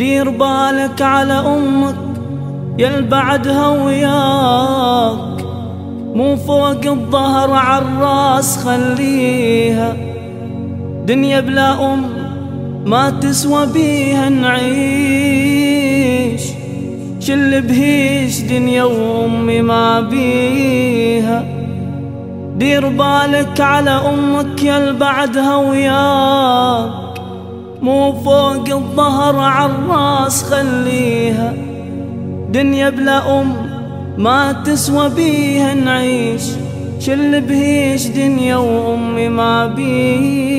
دير بالك على أمك يل بعدها وياك مو فوق الظهر عالراس خليها. دنيا بلا أم ما تسوى بيها نعيش. شل بهيش دنيا وأمي ما بيها. دير بالك على أمك يل بعدها وياك مو فوق الظهر عالراس خليها. دنيا بلا أم ما تسوى بيها نعيش. شل بهيش دنيا وأمي ما بيها.